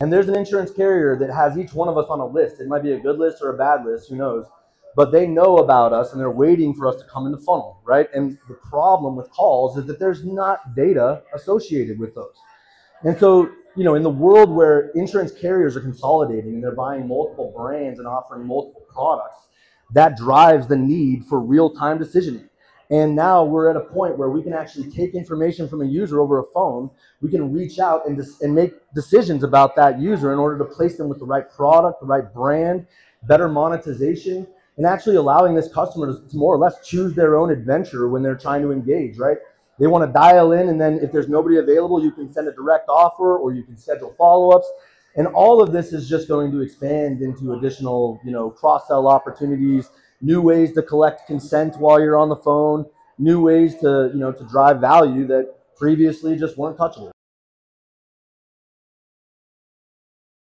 And there's an insurance carrier that has each one of us on a list. It might be a good list or a bad list, who knows? But they know about us and they're waiting for us to come in the funnel, right? And the problem with calls is that there's not data associated with those. And so, you know, in the world where insurance carriers are consolidating and they're buying multiple brands and offering multiple products, that drives the need for real-time decisioning. And now we're at a point where we can actually take information from a user over a phone. We can reach out and, and make decisions about that user in order to place them with the right product, the right brand, better monetization, and actually allowing this customer to more or less choose their own adventure when they're trying to engage, right? They want to dial in, and then if there's nobody available, you can send a direct offer or you can schedule follow-ups. And all of this is just going to expand into additional, you know, cross-sell opportunities, new ways to collect consent while you're on the phone, new ways to, you know, to drive value that previously just weren't touchable.